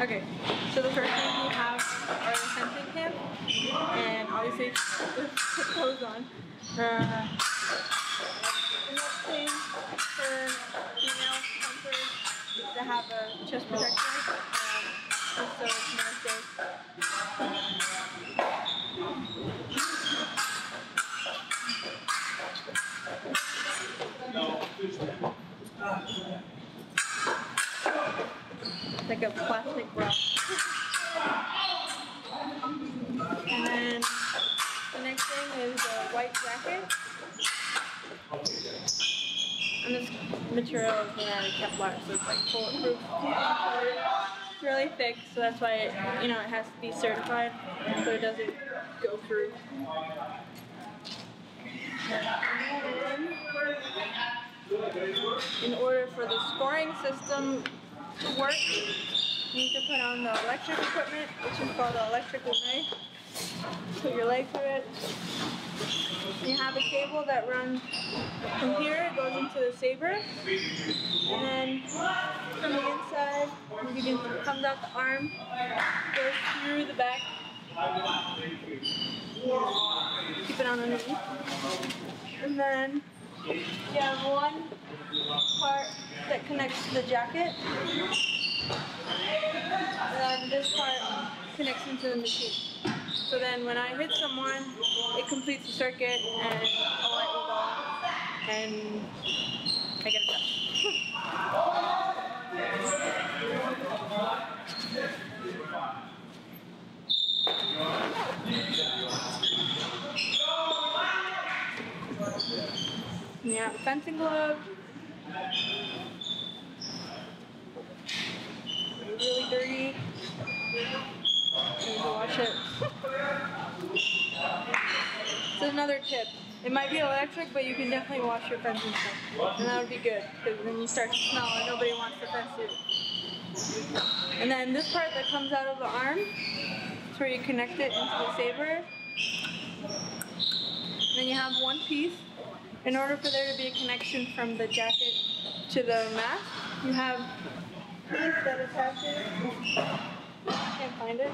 Okay, so the first thing we have are the fencing camp, and obviously put clothes on. Uh, the next thing for female hunters is to have a chest protector, um, just so it's more safe. Like a plastic brush. and then the next thing is a white jacket. And this material is made out of Kevlar, so it's like bulletproof. It's really thick, so that's why it, you know it has to be certified, so it doesn't go through. In order for the scoring system to work, you need to put on the electric equipment, which is called the electrical knife. Put your leg through it. You have a cable that runs from here, it goes into the saber, and then from the inside, you can comes out the arm, goes through the back. Keep it on underneath. And then you have one that connects to the jacket. And then this part connects into the machine. So then when I hit someone, it completes the circuit and a light will go off and I get a touch. Yeah, fencing glove. Really dirty. To wash it. It's another tip. It might be electric, but you can definitely wash your fencing stuff. And that would be good, because then you start to smell and nobody wants to fence it. And then this part that comes out of the arm, it's where you connect it into the saber. And then you have one piece. In order for there to be a connection from the jacket to the mask, you have this that attaches. Can't find it.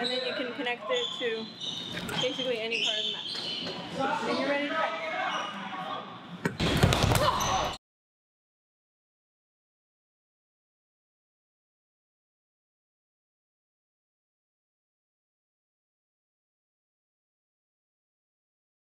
And then you can connect it to basically any part of the mask. And you're ready to fence.